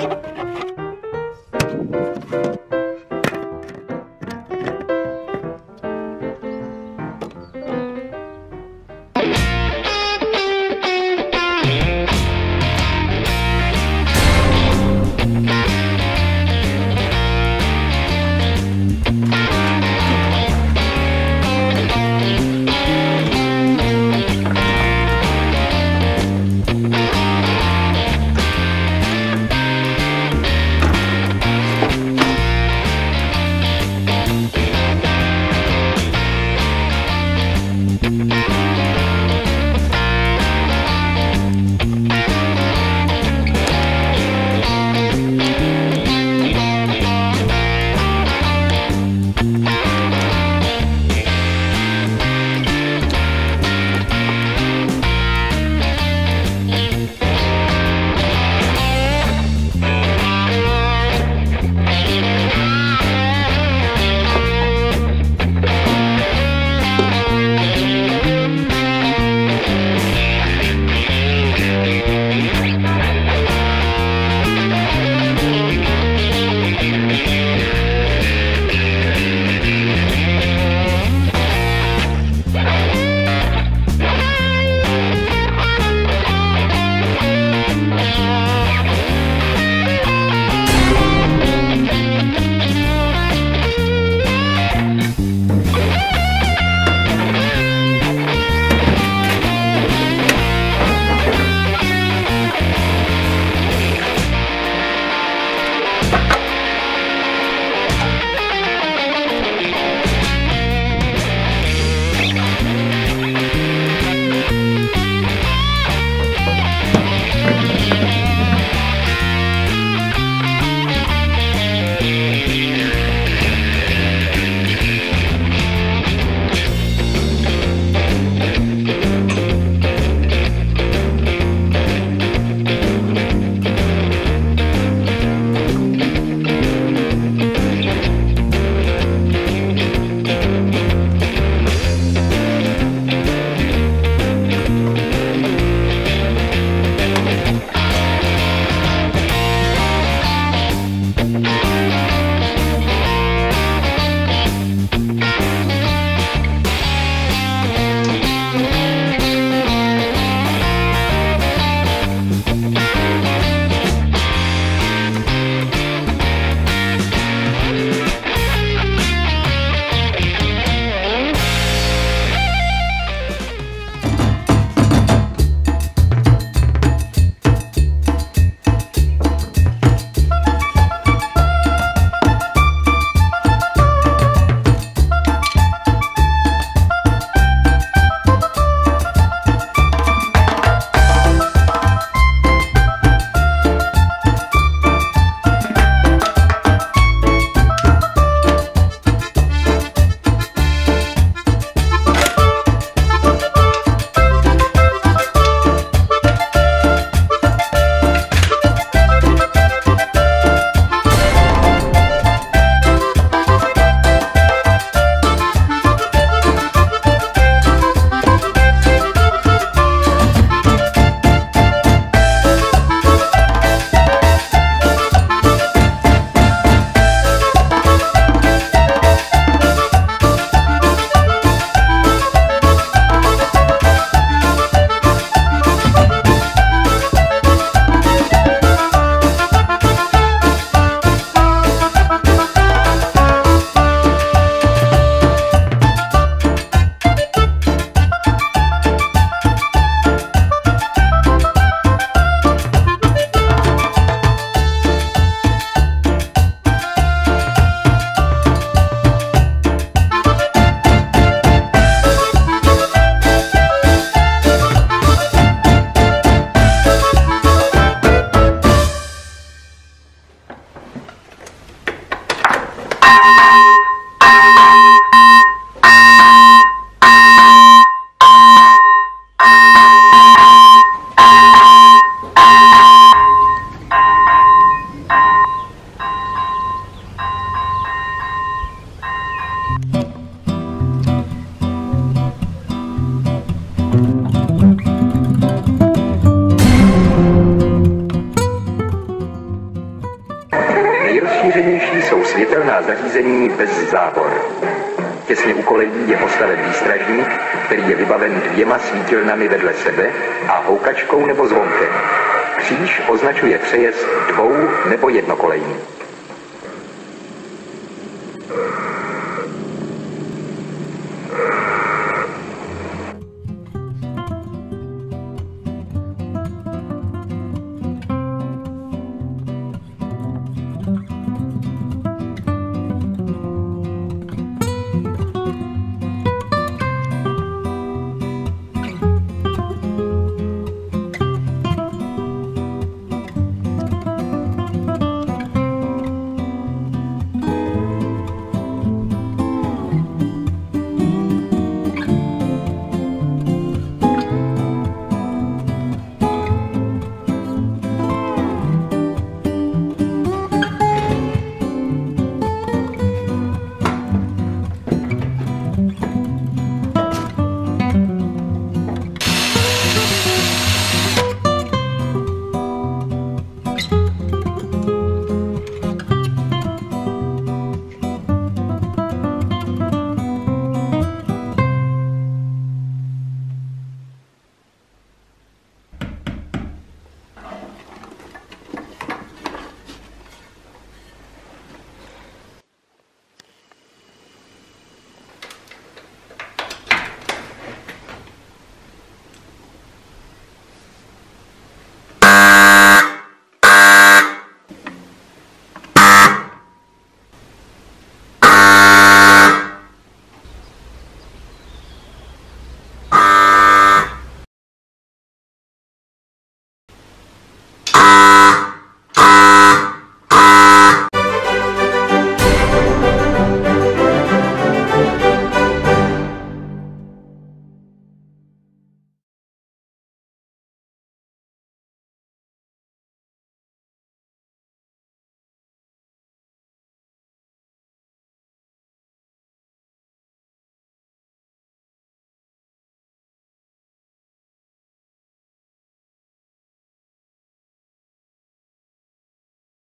you světelná zařízení bez závor. Těsně u kolejí je postaven výstražník, který je vybaven dvěma svítilnami vedle sebe a houkačkou nebo zvonkem. Kříž označuje přejezd dvou nebo jednokolejný.